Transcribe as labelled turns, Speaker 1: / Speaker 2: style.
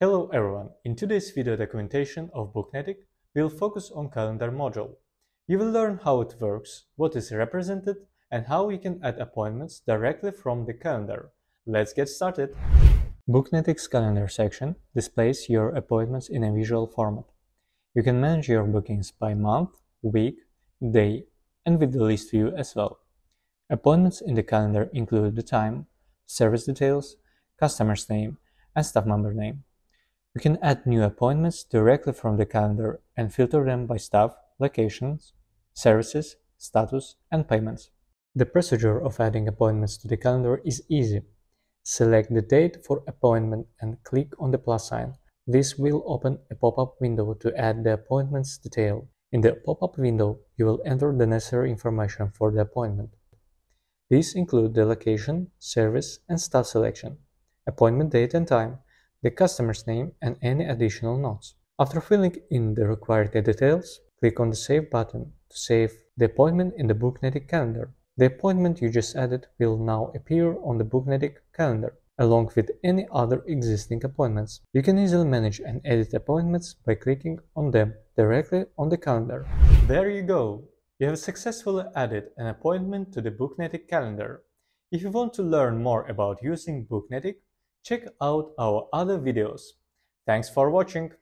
Speaker 1: Hello everyone, in today's video documentation of Booknetic, we'll focus on calendar module. You will learn how it works, what is represented, and how you can add appointments directly from the calendar. Let's get started! Booknetic's calendar section displays your appointments in a visual format. You can manage your bookings by month, week, day, and with the list view as well. Appointments in the calendar include the time, service details, customer's name, and staff member name. You can add new appointments directly from the calendar and filter them by staff, locations, services, status, and payments. The procedure of adding appointments to the calendar is easy. Select the date for appointment and click on the plus sign. This will open a pop-up window to add the appointment's detail. In the pop-up window, you will enter the necessary information for the appointment. These include the location, service, and staff selection, appointment date and time, the customer's name, and any additional notes. After filling in the required details, click on the Save button to save the appointment in the Booknetic calendar. The appointment you just added will now appear on the Booknetic calendar, along with any other existing appointments. You can easily manage and edit appointments by clicking on them directly on the calendar. There you go! You have successfully added an appointment to the Booknetic calendar. If you want to learn more about using Booknetic, check out our other videos. Thanks for watching!